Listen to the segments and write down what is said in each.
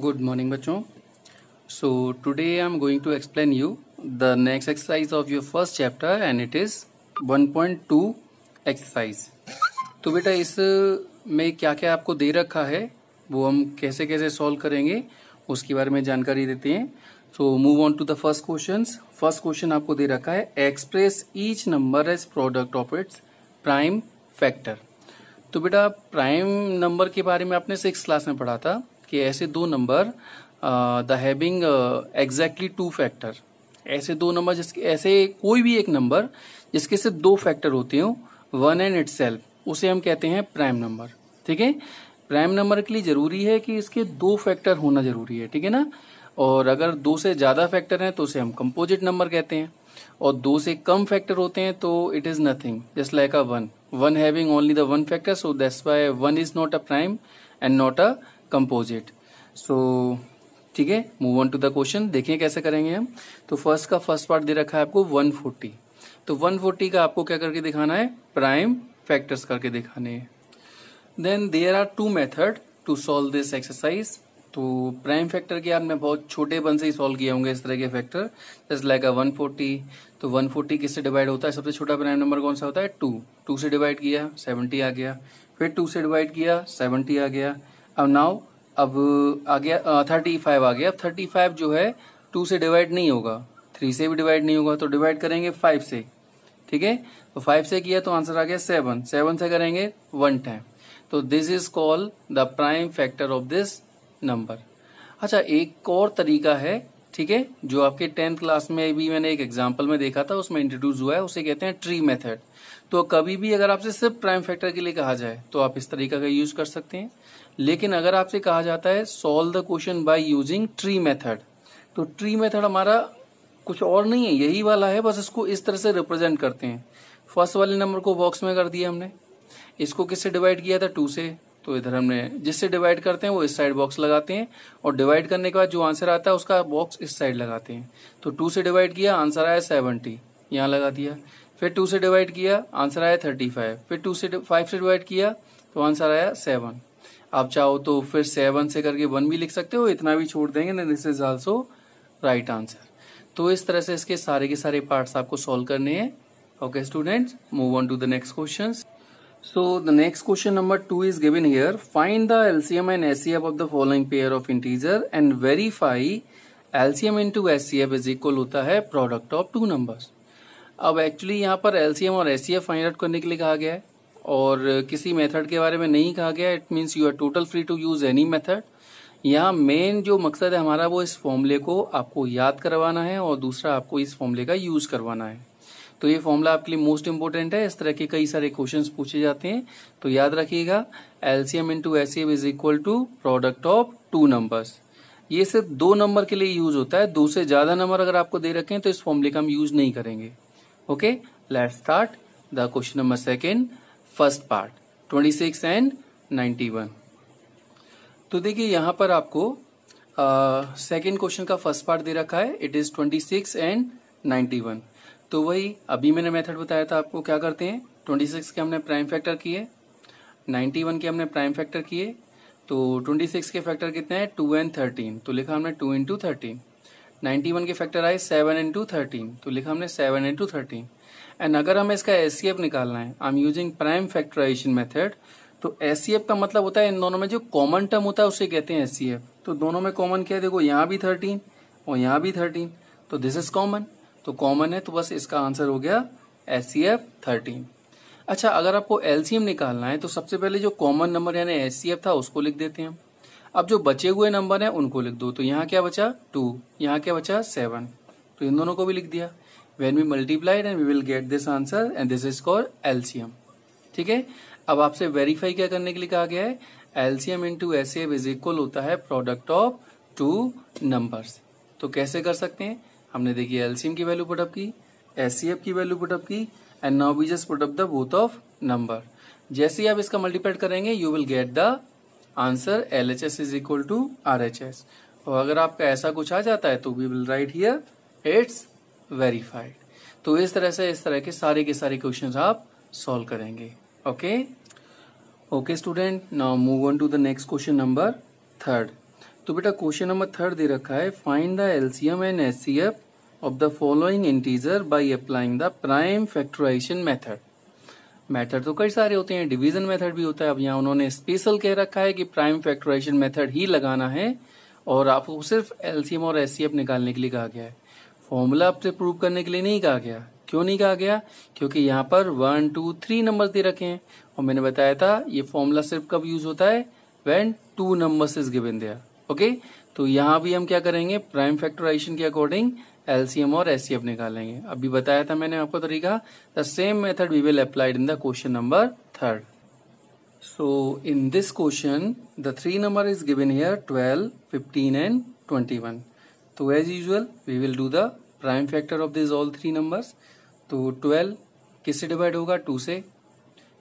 good morning bachon so, today i'm going to explain you the next exercise of your first chapter and it is 1.2 exercise. तो बेटा, इस में क्या क्या आपको दे रखा है, वो हम कैसे कैसे सॉल्व करेंगे, उसके बारे में जानकारी देते हैं. So move on to the first question first question आपको दे रखा है express each number as product of its prime factor तो बेटा प्राइम नंबर के बारे में आपने सिक्स क्लास में पढ़ा था. कि ऐसे दो number the having exactly two factor ऐसे दो नंबर जिसके, ऐसे कोई भी एक नंबर जिसके सिर्फ़ दो फैक्टर होते हो वन एंड इट उसे हम कहते हैं प्राइम नंबर ठीक है? प्राइम नंबर के लिए ज़रूरी है कि इसके दो फैक्टर होना ज़रूरी है, ठीक है ना? और अगर दो से ज़्यादा फैक्टर हैं तो उसे हम कंपोजिट नंबर कहते हैं। और दो से कम फैक्टर होते हैं तो it is nothing just like a one one having only the one factor so that's why one is not a prime and not a composite so ठीक है move on to the question देखिए कैसे करेंगे हम। तो first का first part दे रखा है आपको 140 तो 140 का आपको क्या करके दिखाना है? प्राइम फैक्टर्स करके दिखाने। हैं then there are two method to solve this exercise तो प्राइम फैक्टर के आपने बहुत छोटे बन से ही सॉल्व किए होंगे इस तरह के फैक्टर जैसे लाइक वन फोर्टी तो वन फोर्टी किससे डिवाइड होता है? सबसे छोटा प्राइम नंबर कौन सा होता है? टू टू से डिवाइड किया सेवेंटी आ गया। फिर टू से डिवाइड किया सेवेंटी आ गया। अब नाउ अब आ गया थर्टी फाइव आ गया। अब थर्टी फाइव जो है टू से डिवाइड नहीं होगा। थ्री से भी डिवाइड नहीं होगा तो डिवाइड करेंगे फाइव से। ठीक है? तो फाइव से किया तो आंसर आ गया सेवन सेवन से करेंगे वन टाइम तो this is call the prime factor of this number अच्छा एक और तरीका है ठीक है? जो आपके टेंथ क्लास में भी मैंने एक एग्ज़ाम्पल में देखा था, उसमें इंट्रोड्यूस हुआ है, उसे कहते हैं ट्री मेथड तो कभी भी अगर आपसे सिर्फ़ प्राइम फैक्टर के लिए कहा जाए तो आप इस तरीका का यूज़ कर सकते हैं। लेकिन अगर आपसे कहा जाता है solve the question by using tree method तो ट्री मेथड हमारा कुछ और नहीं है, यही वाला है, बस इसको इस तरह से रिप्रेजेंट करते हैं। फ़र्स्ट वाले नंबर को बॉक्स में कर दिया हमने। इसको किससे डिवाइड किया था? टू से। तो इधर हमने जिससे डिवाइड करते हैं, वो इस साइड बॉक्स लगाते हैं और डिवाइड करने के बाद जो आंसर आता है, उसका बॉक्स इस साइड लगाते हैं। तो टू से डिवाइड किया आंसर आया सेवेंटी यहाँ लगा दिया। फिर टू से डिवाइड किया आंसर आया थर्टी फाइव फिर टू से फाइव से डिवाइड किया तो आंसर आया सेवन आप चाहो तो फिर सेवन से करके वन भी लिख सकते हो, इतना भी छोड़ देंगे this is also right answer तो इस तरह से इसके सारे के सारे पार्ट्स आपको सॉल्व करने हैं। Okay students move on to the next question So the next question number 2 is given here. Find the LCM and SCF of the following pair of integer and verify LCM into SCF is equal होता है product of two numbers. अब actually यहाँ पर LCM और SCF find out करने के लिए कहा गया है और किसी मेथड के बारे में नहीं कहा गया it means you are total free to use any method यहाँ मेन जो मकसद है हमारा वो इस फॉर्मूले को आपको याद करवाना है और दूसरा आपको इस फॉर्मूले का यूज़ करवाना है तो ये फॉर्मूला आपके लिए मोस्ट इंपोर्टेंट है। इस तरह के कई सारे क्वेश्चंस पूछे जाते हैं। तो याद रखिएगा LCM into HCF is equal to product of two numbers ये सिर्फ़ दो नंबर के लिए यूज़ होता है। दो से ज़्यादा नंबर अगर आपको दे रखे हैं तो इस फॉर्मूले का हम यूज़ नहीं करेंगे। Okay let start the question number second first part twenty six and ninety one तो देखिए यहाँ पर आपको सेकेंड uh, क्वेश्चन का फ़र्स्ट पार्ट दे रखा है। It is twenty six and ninety one तो वही, अभी मैंने मेथड बताया था आपको, क्या करते हैं? ट्वेंटी सिक्स के हमने प्राइम फैक्टर किए नाइन्टी वन के हमने प्राइम फैक्टर किए तो ट्वेंटी सिक्स के फैक्टर कितने हैं? टू एंड थर्टीन तो लिखा हमने two into thirteen ninety one के फैक्टर आए सेवन इंटू थर्टीन तो लिखा हमने सेवन इंटू थर्टीन एंड अगर हमें इसका एस निकालना है I am using prime factorization method तो एस का मतलब होता है इन दोनों में जो कॉमन टर्म होता है, उसे कहते हैं एस तो दोनों में कॉमन क्या है? देखो, यहाँ भी थर्टीन और यहाँ भी थर्टीन तो दिस इज़ कॉमन तो कॉमन है तो बस इसका आंसर हो गया एस सी एफ़ थर्टीन अच्छा अगर आपको एलसीएम निकालना है तो सबसे पहले जो कॉमन नंबर यानी एस सी एफ़ था, उसको लिख देते हैं। अब जो बचे हुए नंबर हैं, उनको लिख दो। तो यहाँ क्या बचा? टू यहाँ क्या बचा? सेवन तो इन दोनों को भी लिख दिया। When we multiplied and we will get this answer and this is called LCM ठीक है? अब आपसे वेरीफाई क्या करने के लिए कहा गया है? LCM into S F is equal होता है प्रोडक्ट ऑफ़ टू नंबर्स तो कैसे कर सकते हैं? हमने देखी एलसीएम की वैल्यू पुटअप की एस की वैल्यू पुटअप की and now we just put up the both of number जैसे ही आप इसका मल्टीप्लाइड करेंगे you will get the answer L H S is equal to R H S और अगर आपका ऐसा कुछ आ जाता है तो we will write here it's verified तो इस तरह से, इस तरह के सारे के सारे क्वेश्चन आप सॉल्व करेंगे. Okay okay student now move on to the next question number third तो बेटा क्वेश्चन नंबर थर्ड दे रखा है find the LCM and HCF of the following integer by applying the prime factorization method method तो कई सारे होते हैं डिवीज़न मेथड भी होता है। अब यहाँ उन्होंने स्पेशल कह रखा है कि प्राइम फैक्टराइजेशन मेथड ही लगाना है और आपको सिर्फ़ एलसीएम और एचसीएफ निकालने के लिए कहा गया है। फॉर्मूला आपसे प्रूव करने के लिए नहीं कहा गया। क्यों नहीं कहा गया? क्योंकि यहाँ पर वन टू थ्री नंबर दे रखे हैं। और मैंने बताया था, ये फॉर्मूला सिर्फ़ कब यूज़ होता है? When two number is given there okay? तो यहाँ भी हम क्या करेंगे? प्राइम फैक्टराइजेशन के अकॉर्डिंग एलसीएम और एससीएफ निकालेंगे। अभी बताया था मैंने आपको तरीका। The same method we will applied in the question number third so in this question the three number is given here twelve fifteen and twenty one तो as usual we will do the prime factor of this all three numbers तो twelve किससे divide होगा? Two से।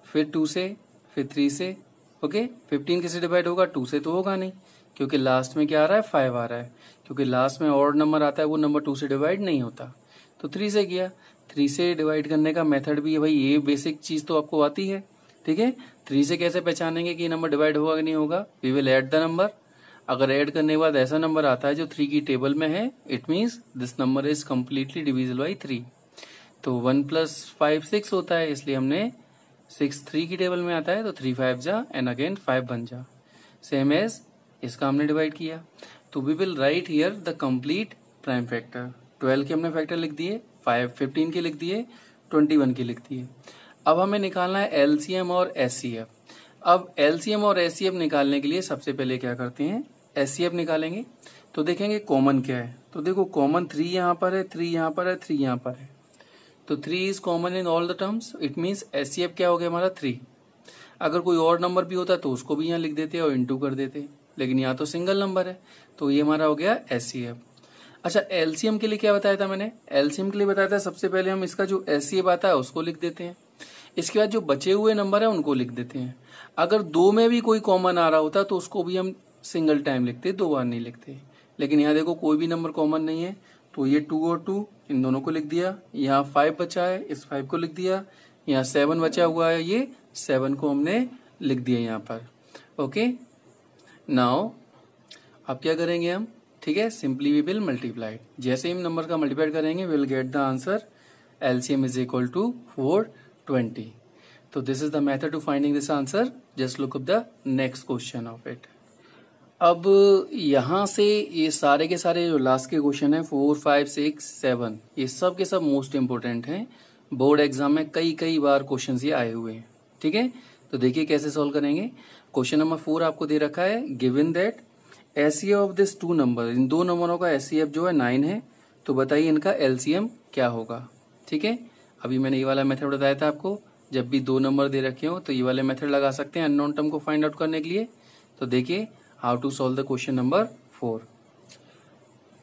फिर two से, फिर three से। Okay? Fifteen किससे डिवाइड होगा? टू से तो होगा नहीं। क्योंकि लास्ट में क्या आ रहा है? फाइव आ रहा है। क्योंकि लास्ट में और नंबर आता है, वो नंबर टू से डिवाइड नहीं होता। तो थ्री से किया। थ्री से डिवाइड करने का मेथड भी है भाई, ये बेसिक चीज़ तो आपको आती है। ठीक है? थ्री से कैसे पहचानेंगे कि नंबर डिवाइड होगा कि नहीं होगा? We will add the number अगर ऐड करने के बाद ऐसा नंबर आता है जो थ्री की टेबल में है it means this number is completely divisible by three तो वन प्लस फाइव सिक्स होता है, इसलिए हमने सिक्स थ्री की टेबल में आता है तो थ्री फाइव जा एंड अगेन फाइव बन जा। सेम एज इसका हमने डिवाइड किया। तो we will write here the complete prime factor twelve के हमने फैक्टर लिख दिए फाइव फिफ्टीन के लिख दिए ट्वेंटी वन के लिख दिए। अब हमें निकालना है एलसीएम और एस अब एलसीएम और एस निकालने के लिए सबसे पहले क्या करते हैं? एस निकालेंगे। तो देखेंगे कॉमन क्या है। तो देखो कॉमन थ्री यहाँ पर है थ्री यहाँ पर है थ्री यहाँ पर है। तो three is common in all the terms it means S क्या हो गया हमारा? थ्री अगर कोई और नंबर भी होता तो उसको भी यहाँ लिख देते और इंटू कर देते। लेकिन यहाँ तो सिंगल नंबर है तो ये हमारा हो गया एस अच्छा एलसीएम के लिए क्या बताया था मैंने? एलसीएम के लिए बताया था, सबसे पहले हम इसका जो एस आता है, उसको लिख देते हैं। इसके बाद जो बचे हुए नंबर है, उनको लिख देते हैं। अगर दो में भी कोई कॉमन आ रहा होता तो उसको भी हम सिंगल टाइम लिखते दो बार नहीं लिखते। लेकिन यहाँ देखो, कोई भी नंबर कॉमन नहीं है तो ये टू और टू इन दोनों को लिख दिया। यहाँ फाइव बचा है, इस फाइव को लिख दिया। यहाँ सेवन बचा हुआ है, ये सेवन को हमने लिख दिया यहाँ पर। ओके नाउ अब क्या करेंगे हम? ठीक है सिंपली वी विल मल्टीप्लाई जैसे ही हम नंबर का मल्टीप्लाई करेंगे will get the answer LCM is equal to four twenty तो this is the method to finding this answer just look up the next question of it अब यहाँ से ये सारे के सारे जो लास्ट के क्वेश्चन है फोर फाइव सिक्स सेवन ये सब के सब मोस्ट इंपोर्टेंट हैं. बोर्ड एग्ज़ाम में कई कई बार क्वेश्चन ये आए हुए हैं. ठीक है? तो देखिए कैसे सॉल्व करेंगे. क्वेश्चन नंबर फोर आपको दे रखा है, given that S of this two number इन दो नंबरों का एस जो है नाइन है तो बताइए इनका एलसीएम क्या होगा? ठीक है? अभी मैंने ये वाला मेथड बताया था आपको, जब भी दो नंबर दे रखे हो तो ये वाले मेथड लगा सकते हैं अननोन टर्म को फाइंड आउट करने के लिए। तो देखिए how to solve the question number four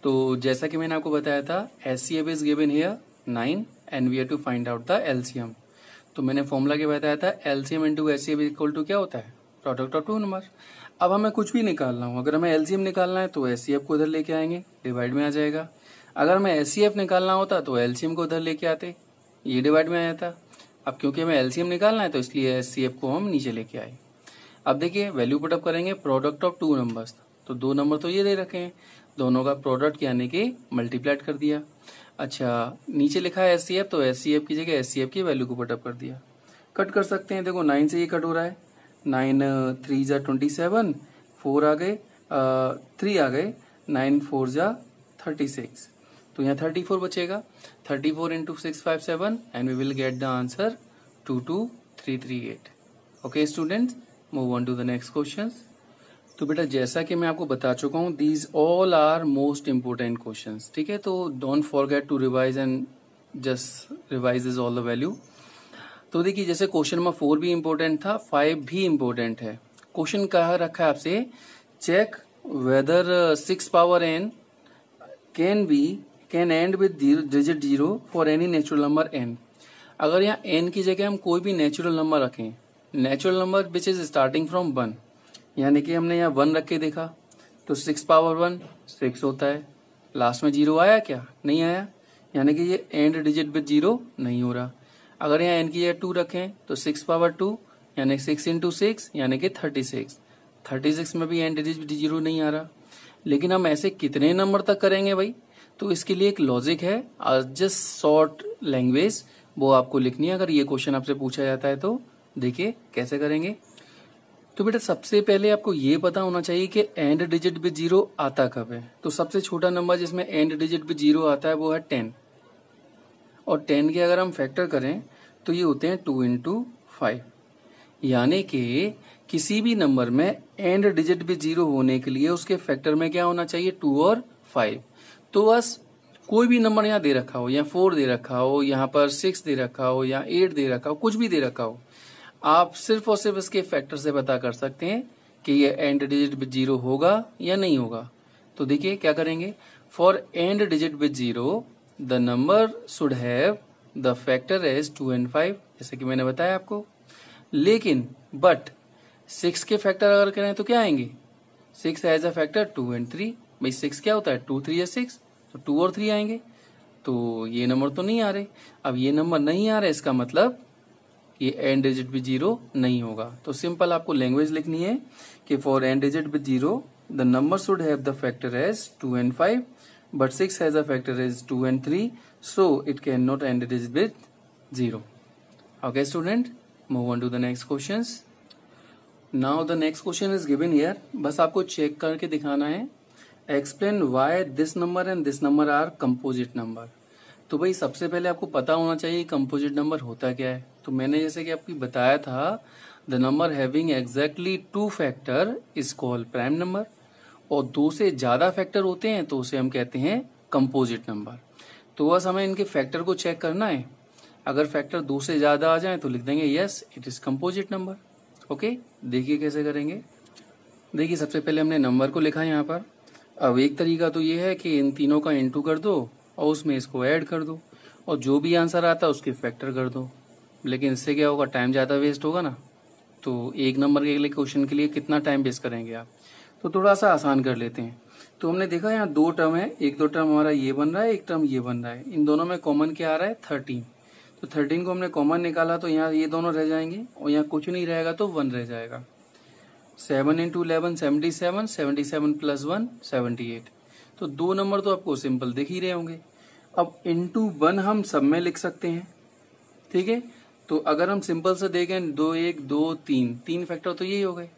तो जैसा कि मैंने आपको बताया था S C F is given here nine and we have to find out the LCM तो मैंने फॉर्मूला के बताया था LCM into S C F equal to क्या होता है? प्रोडक्ट ऑफ़ टू नंबर अब हमें कुछ भी निकालना हो, अगर हमें एलसीएम निकालना है तो एस को उधर लेके आएँगे डिवाइड में आ जाएगा। अगर हमें एस निकालना होता तो एलसीएम को उधर लेके आते, ये डिवाइड में आया था अब क्योंकि हमें एलसीएम निकालना है तो इसलिए एस को हम नीचे लेके आए। अब देखिए वैल्यू पुटअप करेंगे प्रोडक्ट ऑफ़ टू नंबर्स तो दो नंबर तो ये दे रखे हैं, दोनों का प्रोडक्ट यानी कि मल्टीप्लाइड कर दिया। अच्छा नीचे लिखा है एस तो एस की जगह एस की वैल्यू को पुटअप कर दिया। कट कर सकते हैं, देखो नाइन से ये कट हो रहा है। नाइन थ्री जा ट्वेंटी सेवन फोर आ गए थ्री आ गए, नाइन फोर जा थर्टी सिक्स तो यहाँ थर्टी फोर बचेगा। Thirty four into six five seven and we will get the answer two two three three eight okay students move on to the next question तो बेटा, जैसा कि मैं आपको बता चुका हूँ these all are most important question ठीक है तो don't forget to revise and just revise is all the value तो देखिए, जैसे क्वेश्चन नंबर फोर भी इम्पोर्टेंट था फाइव भी इम्पोर्टेंट है। क्वेश्चन कहा रखा है आपसे? Check whether six power n can be can end with digit zero for any natural number n अगर यहाँ एन की जगह हम कोई भी नेचुरल नंबर रखें natural number which is starting from one यानी कि हमने यहाँ वन रख के देखा तो सिक्स पावर वन सिक्स होता है। लास्ट में ज़ीरो आया क्या? नहीं आया। यानी कि ये एंड डिजिट विद ज़ीरो नहीं हो रहा। अगर यहाँ एन की जगह टू रखें तो सिक्स पावर टू यानी सिक्स इंटू सिक्स यानी कि थर्टी सिक्स थर्टी सिक्स में भी एन डिजिट ज़ीरो नहीं आ रहा। लेकिन हम ऐसे कितने नंबर तक करेंगे भाई? तो इसके लिए एक लॉजिक है। जस्ट शॉर्ट लैंग्वेज वो आपको लिखनी है। अगर ये क्वेश्चन आपसे पूछा जाता है तो देखिए कैसे करेंगे। तो बेटा सबसे पहले आपको ये पता होना चाहिए कि एंड डिजिट भी ज़ीरो आता कब है। तो सबसे छोटा नंबर जिसमें एंड डिजिट भी ज़ीरो आता है, वो है टेन और टेन के अगर हम फैक्टर करें तो ये होते हैं टू इंटू फाइव यानी कि किसी भी नंबर में एंड डिजिट भी ज़ीरो होने के लिए उसके फैक्टर में क्या होना चाहिए? टू और फाइव तो बस कोई भी नंबर यहाँ दे रखा हो, या फोर दे रखा हो, यहाँ पर सिक्स दे रखा हो, या एट दे रखा हो, कुछ भी दे रखा हो, आप सिर्फ़ और सिर्फ़ इसके फैक्टर से पता कर सकते हैं कि ये एंड डिजिट विद ज़ीरो होगा या नहीं होगा। तो देखिए क्या करेंगे? For end digit with zero the number should have the factor as two and five जैसे कि मैंने बताया आपको। लेकिन बट सिक्स के फैक्टर अगर करें तो क्या आएँगे? Six as a factor two and three भाई सिक्स क्या होता है? टू थ्री या सिक्स तो टू और थ्री आएँगे। तो ये नंबर तो नहीं आ रहे। अब ये नंबर नहीं आ रहे, इसका मतलब ये एंड डिजिट भी ज़ीरो नहीं होगा। तो सिंपल आपको लैंग्वेज लिखनी है कि for end digit with zero the number should have the factor as two and five but six has a factor as two and three so it can not end digit with zero okay student move on to the next question now the next question is given here बस आपको check करके दिखाना है. Explain why this number and this number are composite number तो भाई, सबसे पहले आपको पता होना चाहिए कंपोजिट नंबर होता क्या है. तो मैंने जैसे कि आपको बताया था the number having exactly two factor is called prime number और दो से ज़्यादा फैक्टर होते हैं तो उसे हम कहते हैं कंपोजिट नंबर तो बस हमें इनके फैक्टर को चेक करना है। अगर फैक्टर दो से ज़्यादा आ जाए तो लिख देंगे yes it is composite number okay देखिए कैसे करेंगे। देखिए, सबसे पहले हमने नंबर को लिखा यहाँ पर। अब एक तरीका तो ये है कि इन तीनों का इंटू कर दो और उसमें इसको ऐड कर दो। और जो भी आंसर आता है, उसके फैक्टर कर दो। लेकिन इससे क्या होगा टाइम ज़्यादा वेस्ट होगा ना। तो एक नंबर के अगले क्वेश्चन के लिए कितना टाइम वेस्ट करेंगे आप? तो थोड़ा सा आसान कर लेते हैं। तो हमने देखा यहाँ दो टर्म है। एक दो टर्म हमारा ये बन रहा है, एक टर्म ये बन रहा है। इन दोनों में कॉमन क्या आ रहा है? थर्टीन तो थर्टीन को हमने कॉमन निकाला तो यहाँ ये दोनों रह जाएँगे और यहाँ कुछ नहीं रहेगा तो वन रह जाएगा। Seven into eleven seventy seven seventy seven plus one seventy eight तो दो नंबर तो आपको सिंपल दिख ही रहे होंगे। अब इंटू वन हम सब में लिख सकते हैं। ठीक है? तो अगर हम सिंपल से देखें, दो एक, दो, तीन। तीन फैक्टर तो यही हो गए।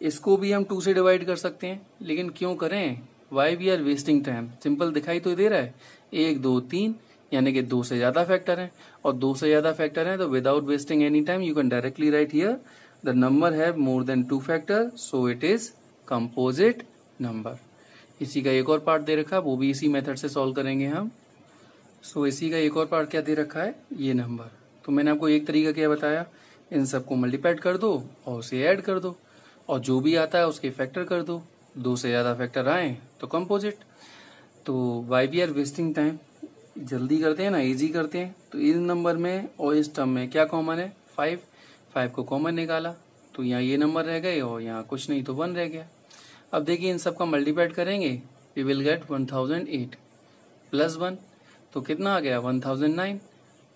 इसको भी हम टू से डिवाइड कर सकते हैं। लेकिन क्यों करें? Why we are wasting time simple दिखाई तो दे रहा है। एक दो तीन यानी कि दो से ज़्यादा फैक्टर हैं। और दो से ज़्यादा फैक्टर हैं तो without wasting any time you can directly write here the number have more than two factor so it is composite number इसी का एक और पार्ट दे रखा है वो भी इसी मेथड से सॉल्व करेंगे हम। सो so, इसी का एक और पार्ट क्या दे रखा है? ये नंबर तो मैंने आपको एक तरीका क्या बताया? इन सबको मल्टीप्लाइड कर दो और उसे ऐड कर दो। और जो भी आता है उसके फैक्टर कर दो। दो से ज़्यादा फैक्टर आए तो कंपोजिट तो why we are wasting time जल्दी करते हैं ना इजी करते हैं। तो इस नंबर में और इस टर्म में क्या कॉमन है? फाइव फाइव को कॉमन निकाला। तो यहाँ ये नंबर रह गए और यहाँ कुछ नहीं तो वन रह गया। अब देखिए इन सब का मल्टीप्लाइड करेंगे we will get one thousand eight plus one तो कितना आ गया? वन थाउज़ेंड नाइन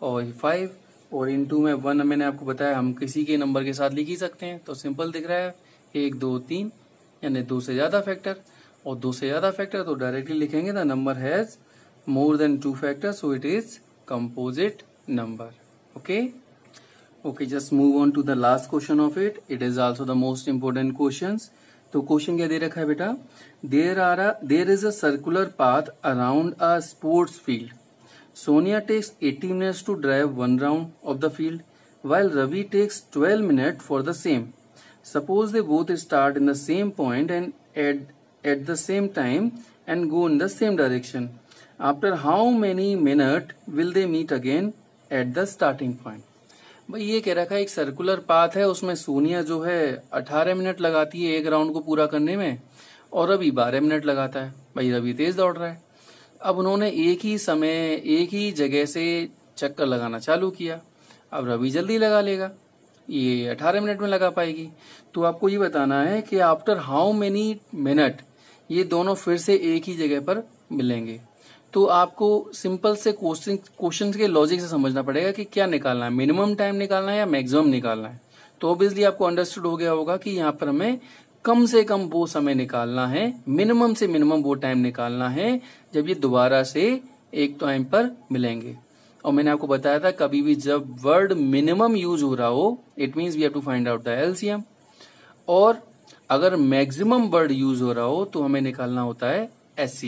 और फाइव और इन टू में वन मैंने आपको बताया, हम किसी के नंबर के साथ लिख ही सकते हैं। तो सिंपल दिख रहा है। एक, दो, तीन, यानी दो से ज़्यादा फैक्टर और दो से ज़्यादा फैक्टर तो डायरेक्टली लिखेंगे the number has more than two factor so it is composite number okay okay just move on to the last question of it it is also the most important question तो question क्या दे रखा है बेटा? There are there is a circular path around a sports field Sonia takes 80 minutes to drive one round of the field while Ravi takes 12 minutes for the same. Suppose they both start in the same point and at, at the same time and go in the same direction. After how many minutes will they meet again at the starting point? भाई ये कह रखा है एक circular path है उसमें सोनिया जो है 18 मिनट लगाती है एक राउंड को पूरा करने में और रवि 12 मिनट लगाता है भाई रवि तेज दौड़ रहा है अब उन्होंने एक ही समय एक ही जगह से चक्कर लगाना चालू किया अब रवि जल्दी लगा लेगा ये 18 मिनट में लगा पाएगी। तो आपको ये बताना है कि आफ्टर हाउ मेनी मिनट ये दोनों फिर से एक ही जगह पर मिलेंगे। तो आपको सिंपल से क्वेश्चन क्वेश्चन के लॉजिक से समझना पड़ेगा कि क्या निकालना है। मिनिमम टाइम निकालना है या मैक्सिमम निकालना है? तो ऑब्वियसली आपको अंडरस्टूड हो गया होगा कि यहाँ पर हमें कम से कम वो समय निकालना है। मिनिमम से मिनिमम वो टाइम निकालना है जब ये दोबारा से एक टाइम पर मिलेंगे। और मैंने आपको बताया था, कभी भी जब वर्ड मिनिमम यूज़ हो रहा हो it means we have to find out the LCM और अगर मैक्सिमम वर्ड यूज़ हो रहा हो तो हमें निकालना होता है एस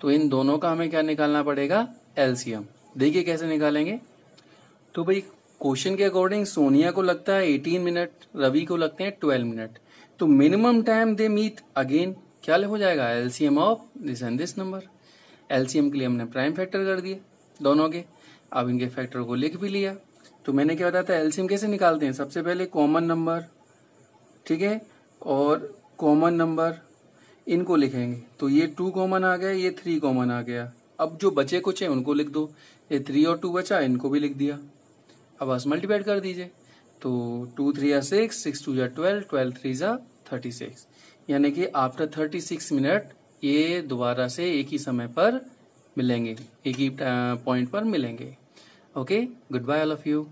तो इन दोनों का हमें क्या निकालना पड़ेगा? एलसीएम देखिए कैसे निकालेंगे। तो भाई क्वेश्चन के अकॉर्डिंग सोनिया को लगता है 18 मिनट रवि को लगते हैं 12 मिनट तो minimum time they meet again क्या हो जाएगा? LCM of this and this number LCM के लिए हमने प्राइम फैक्टर कर दिए दोनों के। अब इनके फैक्टर को लिख भी लिया। तो मैंने क्या बताया था, एलसीएम कैसे निकालते हैं? सबसे पहले कॉमन नंबर ठीक है? और कॉमन नंबर इनको लिखेंगे। तो ये टू कॉमन आ गया, ये थ्री कॉमन आ गया। अब जो बचे कुछ है, उनको लिख दो। ये थ्री और टू बचा, इनको भी लिख दिया। अब बस मल्टीप्लाइड कर दीजिए। तो टू थ्री या सिक्स सिक्स टू या ट्वेल्व ट्वेल्व थ्री जा थर्टी सिक्स यानी कि आफ्टर थर्टी सिक्स मिनट ये दोबारा से एक ही समय पर मिलेंगे, एक ही पॉइंट पर मिलेंगे। Okay good bye all of you